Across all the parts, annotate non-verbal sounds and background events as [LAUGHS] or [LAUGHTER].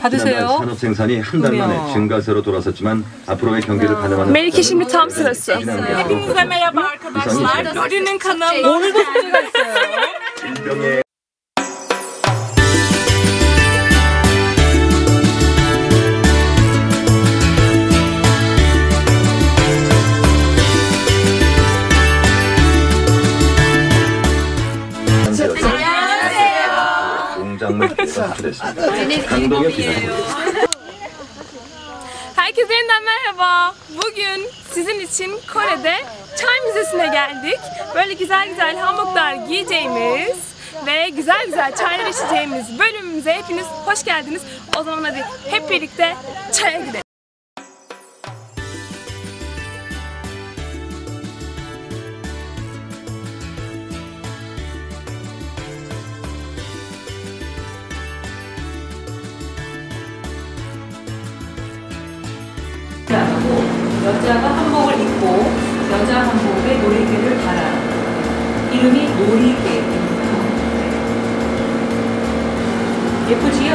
받으세요. 산업 생산이 한 달 만에. 증가세로 돌아섰지만 앞으로의 경기를 가늠하는 Melike şimdi tam sırası. Hepinize merhaba arkadaşlar. Lorin'in kanalı. 오늘도 소리가 있어요. 일병의 공작물 기회가 도출했습니다. Herkese yeniden merhaba. Bugün sizin için Kore'de çay müzesine geldik. Böyle güzel güzel hamoklar giyeceğimiz ve güzel güzel çaylar içeceğimiz bölümümüze hepiniz hoş geldiniz. O zaman hadi hep birlikte çaya gidelim. 여자가 한복을 입고 여자 한복에 놀이개를 달아요. 이름이 놀이개입니다. 예쁘지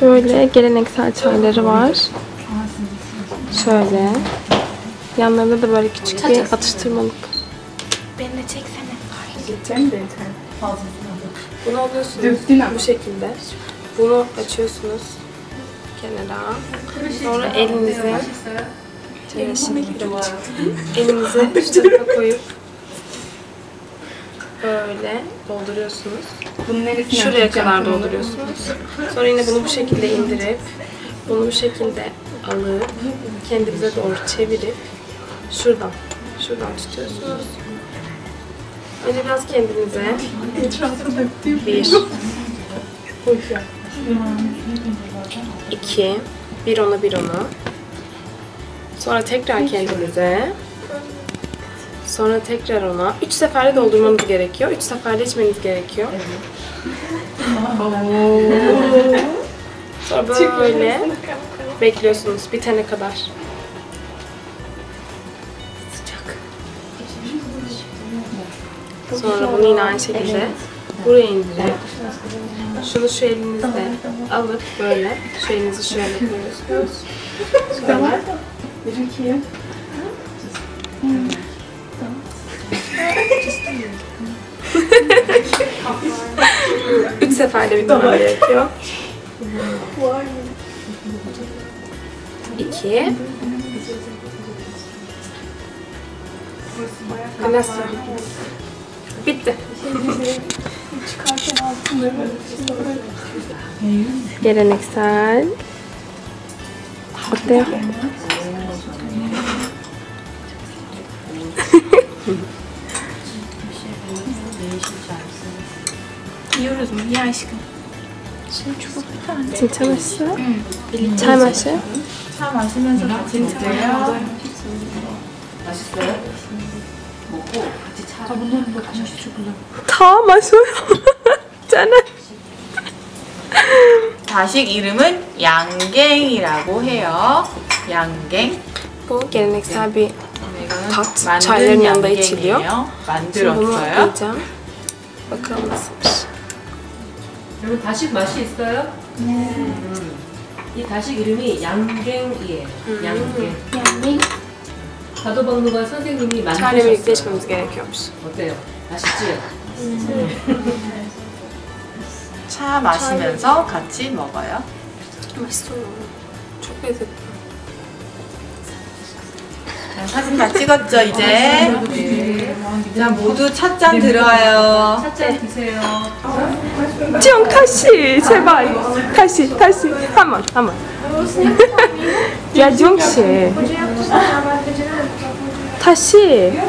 Böyle geleneksel çayları var. Şöyle. Yanlarında da böyle küçük bir atıştırmalık. Beni de çeksene. Bunu alıyorsunuz bu şekilde. Bunu açıyorsunuz kenara. Sonra elinizi şöyle şimdi şu tarafa koyup böyle dolduruyorsunuz. Şuraya kadar dolduruyorsunuz. Sonra yine bunu bu şekilde indirip bunu bu şekilde alıp kendinize doğru çevirip şuradan şuradan tutuyorsunuz. Önce biraz kendinize bir iki bir ona bir ona sonra tekrar kendinize sonra tekrar ona. Üç seferde doldurmanız gerekiyor. Üç seferde içmeniz gerekiyor. [LAUGHS] Sonra böyle bekliyorsunuz bitene kadar. Sonra bunu yine aynı şekilde buraya indirip şunu şu elinizle alıp böyle şu elinizi şöyle [LAUGHS] koyuyorsunuz. Sonra [LAUGHS] üç seferde bitirmem gerekiyor. İki. Nasıl? Bitti. Geleneksel. 어때요? 진짜 맛있어요? 응. 음. 잘 마셔요? 차 마시면서 같이 먹어요. 맛있어요? 먹고 같이 차. 다 마셔요. [LAUGHS] 짠해. 자식 이름은 양갱이라고 해요. 양갱. Bu 이거는 tat 만든 çayların yanında 양갱이에요. içiliyor. Şimdi bunu 만들었어요. yiyeceğim. Bakalım nasılmış. 여러분 다식 맛이 있어요? 네. 이 다식 이름이 양갱이에요. 양갱. 양갱. 가도박루가 선생님이 Çayla birlikte 만드셨어요. içmemiz gerekiyormuş. 어때요? 맛있지? 차 마시면서 같이 먹어요. 맛있어. çok lezzetli. 자, 사진 다 찍었죠, 이제? 자, 모두 찻잔 들어요. 찻잔 드세요. 지영 다시 제발 다시 다시 한 번 한 번 야 지영 씨 다시 [LAUGHS]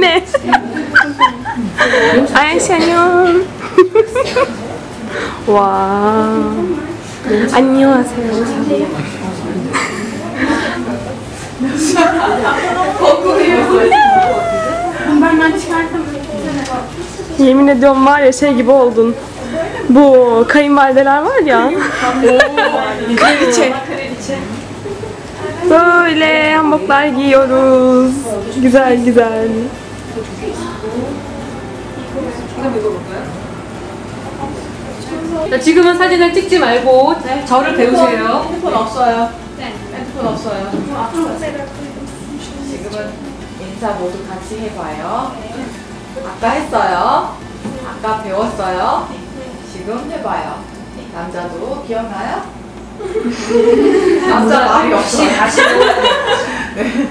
네 아연 씨 안녕 [LAUGHS] 와 안녕하세요 Yemin ediyorum var ya şey gibi oldun. Bu kayınvalideler var ya. kraliçe. Böyle hamburglar giyiyoruz. Güzel güzel. 자, 지금은 사진을 찍지 말고 저를 배우세요. 핸드폰 없어요. 핸드폰 없어요. 지금은 인사 모두 같이 해봐요. 아까 했어요. 아까 배웠어요. 지금 해봐요. 남자도 기억나요? [LAUGHS] 남자 말이 없어. 다시 [LAUGHS] 네.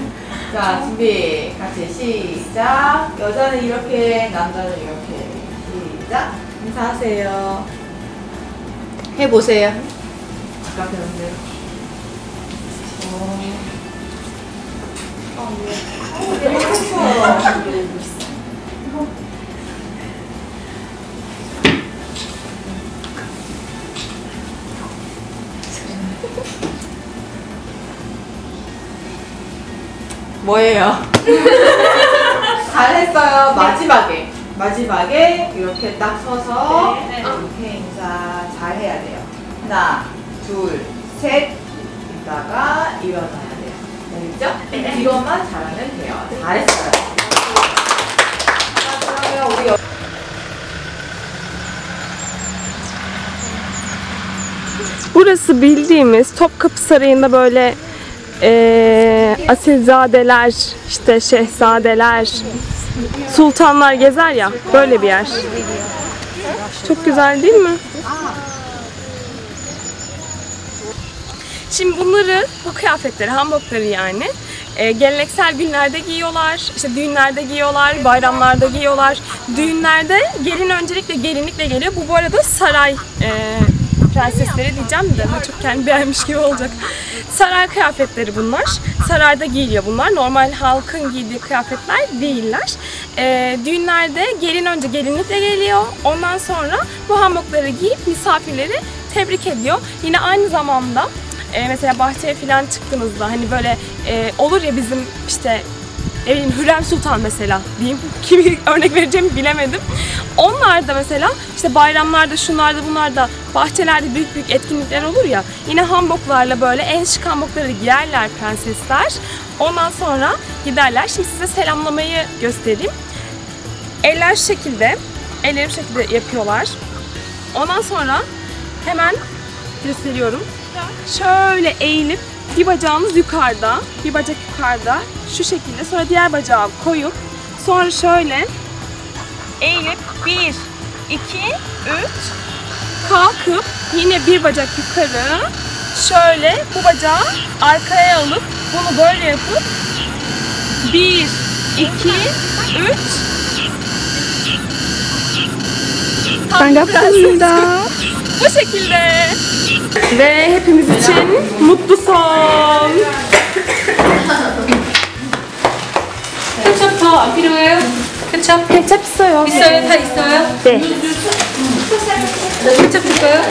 자, 준비. 같이 시작. 여자는 이렇게, 남자는 이렇게. 시작. 인사하세요. 해보세요. 아까 배운 대로. 뭐예요? 잘했어요. 마지막에. 마지막에 이렇게 딱 서서 이렇게 인사 잘 해야 돼요. 하나, 둘, 셋. 이따가 일어나야 돼요. 알겠죠? 이것만 잘하면 돼요. 잘했어요. 자, 그러면 우리 Burası bildiğimiz Topkapı Sarayı'nda böyle eee asilzadeler, işte şehzadeler, sultanlar gezer ya böyle bir yer. Çok güzel değil mi? Şimdi bunları, bu kıyafetleri, hanbokları yani e, geleneksel günlerde giyiyorlar, işte düğünlerde giyiyorlar, bayramlarda giyiyorlar. Düğünlerde gelin öncelikle gelinlikle geliyor. Bu bu arada saray e, prensesleri diyeceğim de çok kendi beğenmiş gibi olacak. Saray kıyafetleri bunlar. Sarayda giyiliyor bunlar. Normal halkın giydiği kıyafetler değiller. E, düğünlerde gelin önce gelinlikle geliyor. Ondan sonra bu hanbokları giyip misafirleri tebrik ediyor. Yine aynı zamanda e, mesela bahçeye falan çıktığınızda hani böyle e, olur ya bizim işte bileyim Hürrem Sultan mesela diyeyim. [LAUGHS] Kimi örnek vereceğimi bilemedim. Onlar da mesela işte bayramlarda şunlarda bunlarda bahçelerde büyük büyük etkinlikler olur ya yine hanboklarla böyle en şık hanbokları giyerler prensesler. Ondan sonra giderler. Şimdi size selamlamayı göstereyim. Eller şu şekilde. Elleri bu şekilde yapıyorlar. Ondan sonra hemen gösteriyorum. Şöyle eğilip bir bacağınız yukarıda, bir bacak yukarıda şu şekilde sonra diğer bacağı koyup sonra şöyle eğilip bir, iki, üç kalkıp yine bir bacak yukarı şöyle bu bacağı arkaya alıp bunu böyle yapıp bir, iki, üç Ben Gaptan'da. [LAUGHS] bu şekilde. Ve hepimiz için mutlu son. Çok çok 케첩? 케첩 있어요. 있어요? 다 있어요? 네. 케첩 줄까요?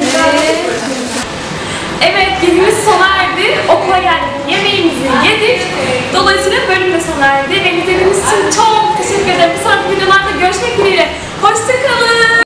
네. Evet günümüz sona erdi. Okula geldik. Yemeğimizi yedik. Dolayısıyla bölüm de sona erdi. Beni izlediğiniz için çok teşekkür ederim. Sonraki videolarda görüşmek dileğiyle. Hoşçakalın.